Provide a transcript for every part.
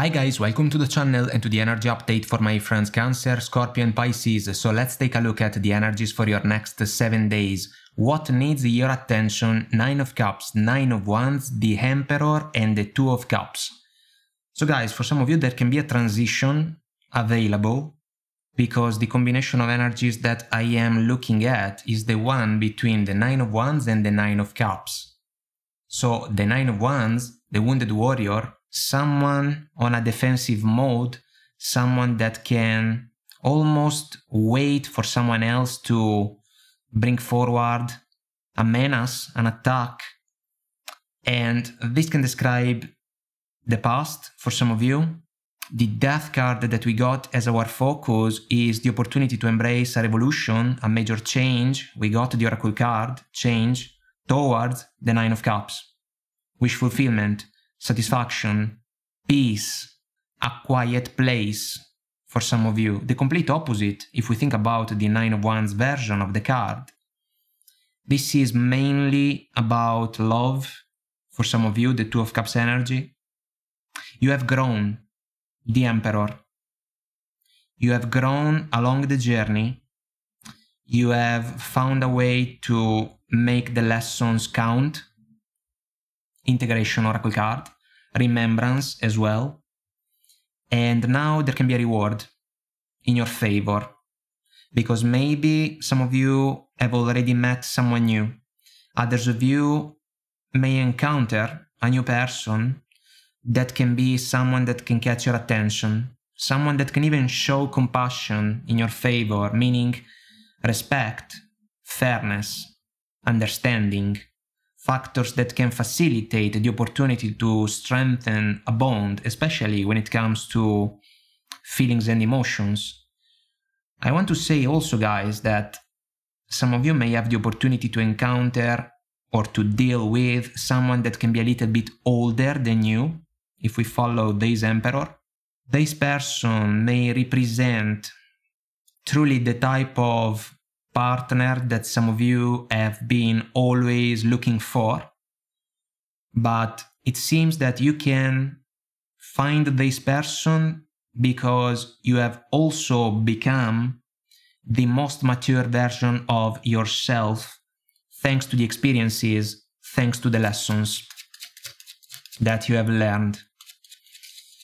Hi guys, welcome to the channel and to the energy update for my friends Cancer, Scorpio and Pisces. So let's take a look at the energies for your next 7 days. What needs your attention? 9 of Cups, 9 of Wands, the Emperor and the 2 of Cups. So guys, for some of you there can be a transition available because the combination of energies that I am looking at is the one between the Nine of Wands and the Nine of Cups. So the Nine of Wands, the Wounded Warrior, someone on a defensive mode, someone that can almost wait for someone else to bring forward a menace, an attack. And this can describe the past for some of you, the death card that we got as our focus is the opportunity to embrace a revolution, a major change. We got the Oracle card, change, towards the Nine of Cups. Wish fulfillment, satisfaction, peace, a quiet place for some of you. The complete opposite if we think about the Nine of Wands version of the card. This is mainly about love for some of you, the Two of Cups energy. You have grown the emperor. You have grown along the journey. You have found a way to make the lessons count. Integration oracle card, remembrance as well. And now there can be a reward in your favor. Because maybe some of you have already met someone new. Others of you may encounter a new person that can be someone that can catch your attention, someone that can even show compassion in your favor, meaning respect, fairness, understanding, factors that can facilitate the opportunity to strengthen a bond, especially when it comes to feelings and emotions. I want to say also, guys, that some of you may have the opportunity to encounter or to deal with someone that can be a little bit older than you, if we follow this emperor, this person may represent truly the type of partner that some of you have been always looking for. But it seems that you can find this person because you have also become the most mature version of yourself thanks to the experiences, thanks to the lessons that you have learned.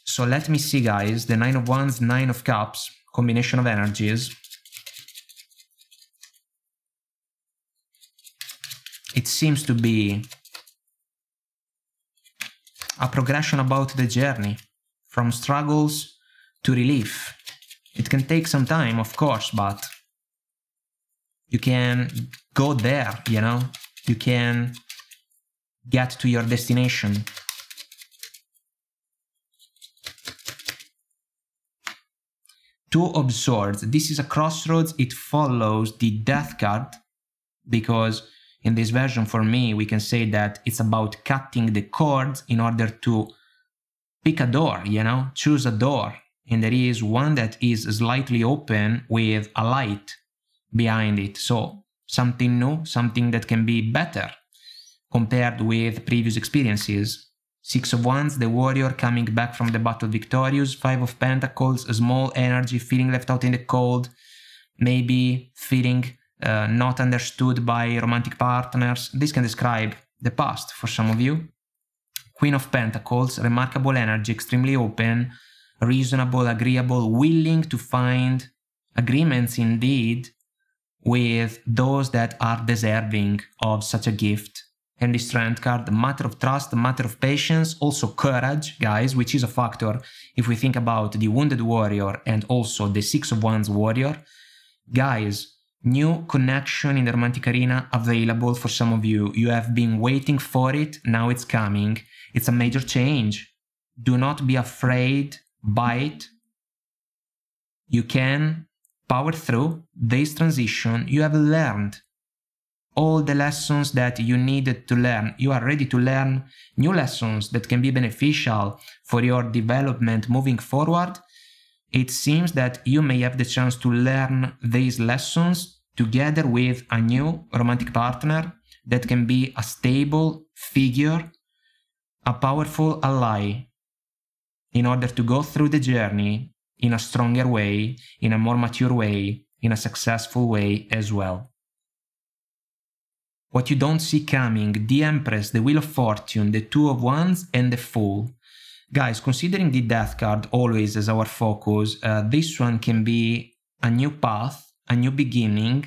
So let me see, guys. The Nine of Wands, Nine of Cups, combination of energies. It seems to be a progression about the journey, from struggles to relief. It can take some time, of course, but you can go there, you know? You can get to your destination. two of swords. This is a crossroads. It follows the death card because in this version for me we can say that it's about cutting the cords in order to pick a door, you know, choose a door. And there is one that is slightly open with a light behind it. So something new, something that can be better compared with previous experiences. Six of Wands, the warrior coming back from the battle victorious. Five of Pentacles, a small energy, feeling left out in the cold. Maybe feeling uh, not understood by romantic partners. This can describe the past for some of you. Queen of Pentacles, remarkable energy, extremely open, reasonable, agreeable, willing to find agreements indeed with those that are deserving of such a gift and the strength card, matter of trust, matter of patience, also courage, guys, which is a factor if we think about the wounded warrior and also the six of wands warrior. Guys, new connection in the romantic arena available for some of you. You have been waiting for it, now it's coming. It's a major change. Do not be afraid by it. You can power through this transition. You have learned all the lessons that you needed to learn. You are ready to learn new lessons that can be beneficial for your development moving forward. It seems that you may have the chance to learn these lessons together with a new romantic partner that can be a stable figure, a powerful ally in order to go through the journey in a stronger way, in a more mature way, in a successful way as well. What you don't see coming, the Empress, the Wheel of Fortune, the Two of Wands, and the Fool. Guys, considering the Death card always as our focus, uh, this one can be a new path, a new beginning,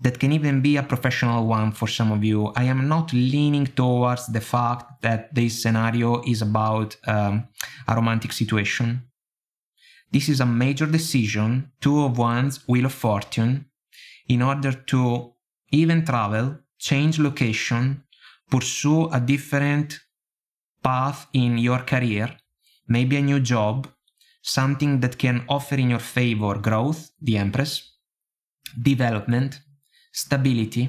that can even be a professional one for some of you. I am not leaning towards the fact that this scenario is about um, a romantic situation. This is a major decision, two of wands, wheel of fortune, in order to even travel, change location, pursue a different path in your career, maybe a new job, something that can offer in your favor growth, the Empress, development, stability,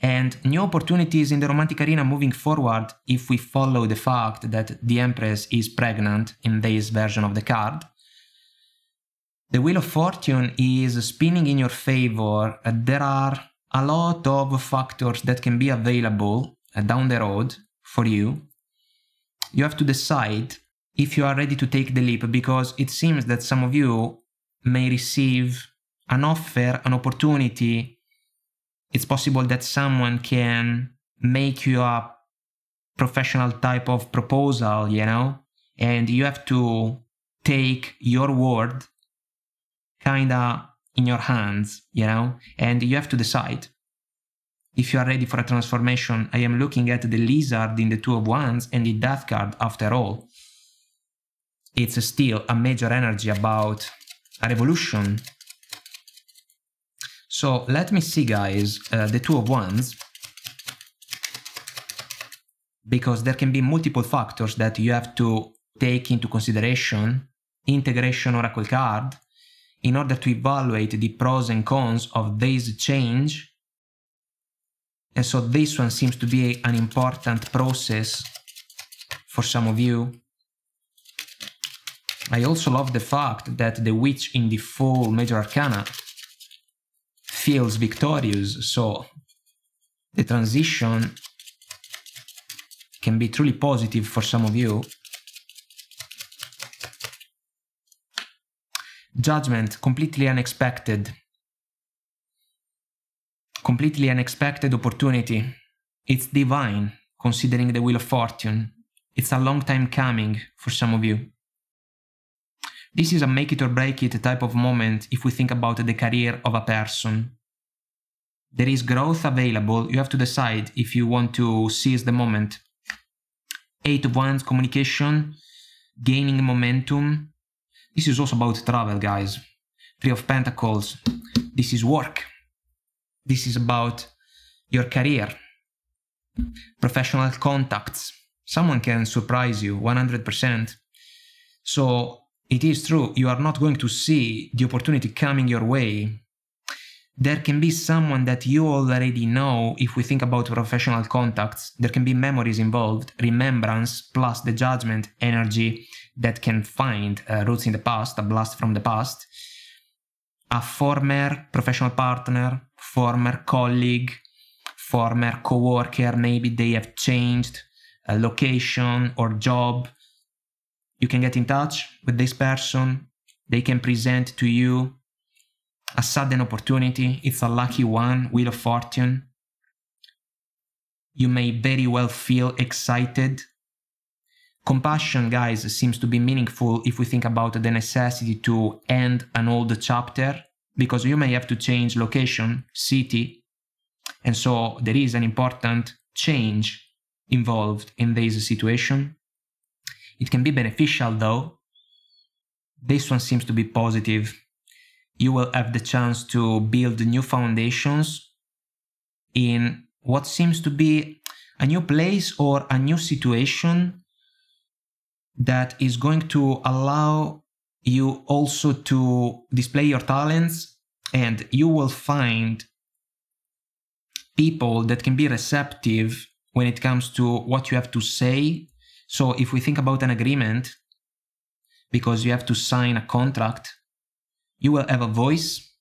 and new opportunities in the romantic arena moving forward if we follow the fact that the Empress is pregnant in this version of the card. The Wheel of Fortune is spinning in your favor. There are a lot of factors that can be available uh, down the road for you. You have to decide if you are ready to take the leap because it seems that some of you may receive an offer, an opportunity. It's possible that someone can make you a professional type of proposal, you know, and you have to take your word kinda in your hands, you know, and you have to decide if you are ready for a transformation. I am looking at the lizard in the Two of Wands and the Death card after all. It's still a major energy about a revolution so let me see, guys, uh, the two of wands, because there can be multiple factors that you have to take into consideration, integration oracle card, in order to evaluate the pros and cons of this change. And so this one seems to be an important process for some of you. I also love the fact that the witch in the Fool major arcana feels victorious. So the transition can be truly positive for some of you. Judgment, completely unexpected. Completely unexpected opportunity. It's divine, considering the Wheel of Fortune. It's a long time coming for some of you. This is a make it or break it type of moment if we think about the career of a person there is growth available. You have to decide if you want to seize the moment. Eight of Wands communication, gaining momentum. This is also about travel, guys. Three of Pentacles. This is work. This is about your career, professional contacts. Someone can surprise you 100%. So it is true, you are not going to see the opportunity coming your way there can be someone that you already know if we think about professional contacts there can be memories involved remembrance plus the judgment energy that can find uh, roots in the past a blast from the past a former professional partner former colleague former co-worker maybe they have changed a location or job you can get in touch with this person they can present to you a sudden opportunity, it's a lucky one, wheel of fortune. You may very well feel excited. Compassion, guys, seems to be meaningful if we think about the necessity to end an old chapter, because you may have to change location, city, and so there is an important change involved in this situation. It can be beneficial though. This one seems to be positive you will have the chance to build new foundations in what seems to be a new place or a new situation that is going to allow you also to display your talents and you will find people that can be receptive when it comes to what you have to say so if we think about an agreement because you have to sign a contract you will have a voice,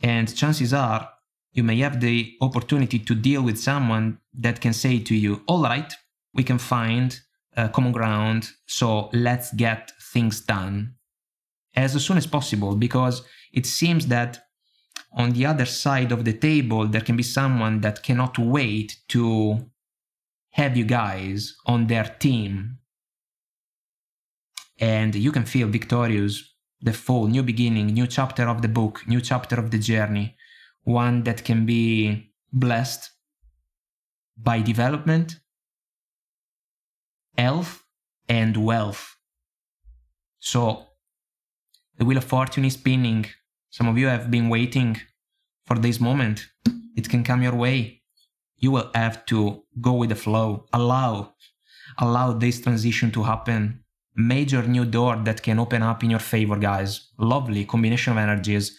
and chances are you may have the opportunity to deal with someone that can say to you, All right, we can find uh, common ground. So let's get things done as soon as possible because it seems that on the other side of the table there can be someone that cannot wait to have you guys on their team. And you can feel victorious the Fool new beginning new chapter of the book new chapter of the journey one that can be blessed by development health and wealth. So the wheel of fortune is spinning some of you have been waiting for this moment it can come your way you will have to go with the flow allow allow this transition to happen major new door that can open up in your favor, guys. Lovely combination of energies.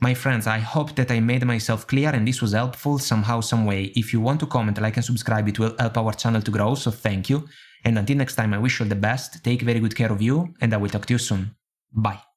My friends, I hope that I made myself clear and this was helpful somehow, some way. If you want to comment, like and subscribe, it will help our channel to grow, so thank you. And until next time, I wish you all the best, take very good care of you, and I will talk to you soon. Bye.